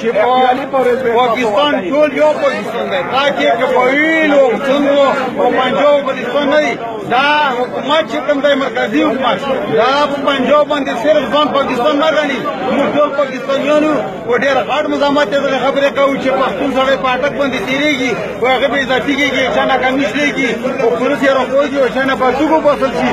چې پاکستان ټول یو پاکستان دی دا کې کپویل او څنګه او پنجاب پاکستان نه دی دا حکومت چې کوم دی مرکزی حکومت دا په پنجاب باندې صرف ځان پاکستان نه غني موږ ټول پاکستانیانو و ډېر غټ مزامات ته خبرې کوو چې پښتون سره په اټک باندې تیریږي او هغه به عزت کیږي چې نه کمیش لګي او پولیس یې راکوي او چې نه پاتوګو بسل شي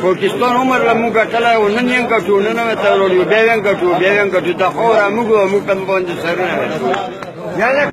پاکستان عمر له موږ ګټلی او نن یې ګټو نن یې ترور یو بیا یې ګټو بیا یې ګټو دا خو را موږ او موږ باندې سرونه